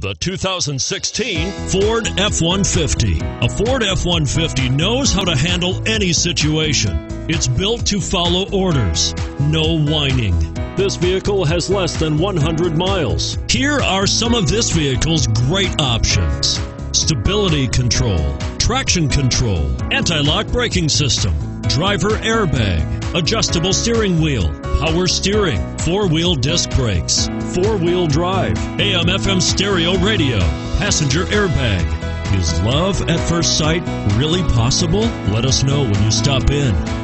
The 2016 Ford F-150. A Ford F-150 knows how to handle any situation. It's built to follow orders, no whining. This vehicle has less than 100 miles. Here are some of this vehicle's great options. Stability control, traction control, anti-lock braking system, driver airbag, adjustable steering wheel, power steering, four-wheel disc brakes, four-wheel drive, AM FM stereo radio, passenger airbag. Is love at first sight really possible? Let us know when you stop in.